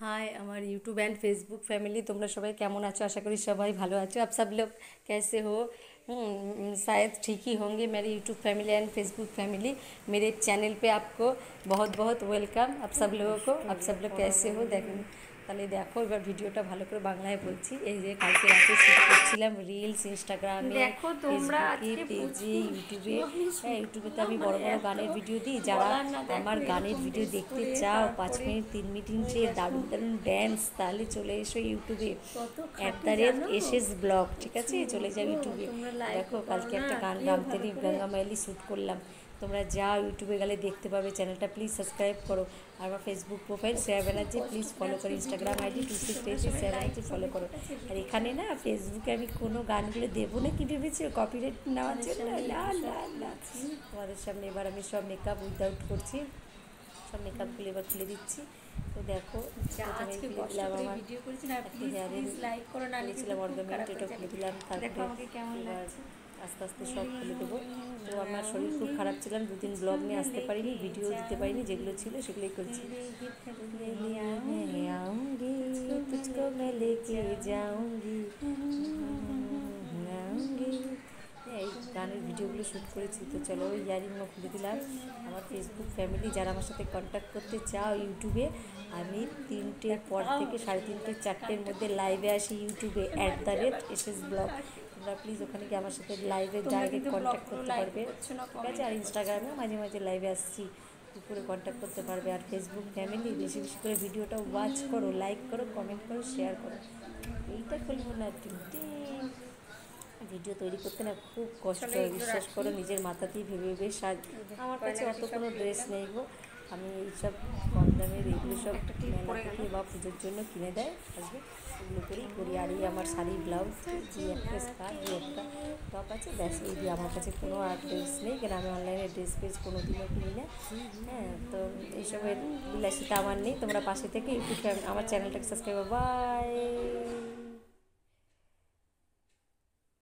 हाय हमार YouTube and Facebook family तुम्हारा सबा कम আছো? आशा करी সবাই भलो আছো। आप सब लोग कैसे हो शायद ठीक ही होंगे मेरे YouTube family and Facebook family मेरे चैनल पे आपको बहुत बहुत वेलकम आप सब लोगों को आप सब लोग कैसे हो देखें তাহলে দেখো এবার ভিডিওটা ভালো করে বাংলায় বলছি। এই যে কালকে রাতে শুট করছিলাম রিলস ইনস্টাগ্রামে দেখো তোমরা ফেসবুকে পেজে ইউটিউবে হ্যাঁ ইউটিউবে তো আমি বড় বড় গানের ভিডিও দিই। যারা আমার গানের ভিডিও দেখতে চাও পাঁচ মিনিট তিন মিনিট মিনিটের দারুণ দারুণ ড্যান্স তাহলে চলে এসো ইউটিউবে at the rate SS blog ঠিক আছে? চলে যাও ইউটিউবে দেখো কালকে একটা গান রামতেরি গঙ্গা মাইলি শ্যুট করলাম। তোমরা যা ইউটিউবে গেলে দেখতে পাবে চ্যানেলটা প্লিজ সাবস্ক্রাইব করো। আর আমার ফেসবুক প্রোফাইল শেয়ার ব্যানার্জি প্লিজ ফলো করো। ইনস্টাগ্রাম আইডি টু সিক্স শেয়ার ব্যানার্জি ফলো করো। আর এখানে না ফেসবুকে আমি কোনো গানগুলো দেবো না কি ভেবেছি? কপিরাইট নেওয়ার জন্য? না না না। তোমাদের সামনে এবার আমি সব মেকআপ উইদাউট করছি। সব মেকআপগুলো এবার খুলে দিচ্ছি। তো দেখো প্রথমে খুলে দিলাম আমার ভিডিও করেছি না প্লিজ লাইক করো না খুলেছিলাম অর্গামেন্ট এটা খুলে দিলাম দেখো তারপরে আমাকে কেমন লাগছে। আস্তে আস্তে সব খুলে দেবো তো আমার শরীর খুব খারাপ ছিলাম দুদিন ব্লগ নিয়ে আসতে পারিনি ভিডিও দিতে পারিনি যেগুলো ছিল সেগুলোই করছি आऊंगी तुझको मैं लेके जाऊंगी आऊंगी এই গানের ভিডিওগুলো শ্যুট করেছি তো চলো ওই ইয়ারিংও খুলে দিলাম আমার ফেসবুক ফ্যামিলি যারা আমার সাথে কন্ট্যাক্ট করতে চাও ইউটিউবে আমি তিনটের পর থেকে সাড়ে তিনটে চারটের মধ্যে লাইভে আসি ইউটিউবে at the rate S S blog তোমরা প্লিজ ওখানে গিয়ে আমার সাথে লাইভে ডাইরেক্ট কন্ট্যাক্ট করতে পারবে। ঠিক আছে? আর ইনস্টাগ্রামে মাঝে মাঝে লাইভে আসছি। করে কন্ট্যাক্ট করতে পারবে। আর ফেসবুক ফ্যামিলি বেশি বেশি করে ভিডিওটা ওয়াচ করো লাইক করো কমেন্ট করো শেয়ার করো। এইটা করব না। কিন্তু ভিডিও তৈরি করতে না খুব কষ্ট হয়। বিশ্বাস করো নিজের মাথাতেই ভেবে ভেবে সাজ আমার কাছে অত কোনো ড্রেস নেই গো। আমি এইসব কম দামের এগুলো সব মেলা থেকে বা পুজোর জন্য কিনে দেয়। আসবে এগুলো করেই করি। আর এই আমার শাড়ি, ব্লাউজ দুই একটা স্কার্ট দুই একটা টপ আছে, ব্যাস, এই দিয়ে আমার কাছে কোনো আর ড্রেস নেই। কেন, আমি অনলাইনে ড্রেস ফ্রেস কোনো দিনও কিনি না। হ্যাঁ তো এইসবের বিলাসিতা আমার নেই। তোমরা পাশে থেকে ইউটিউব আমার চ্যানেলটাকে সাবস্ক্রাইব বাই!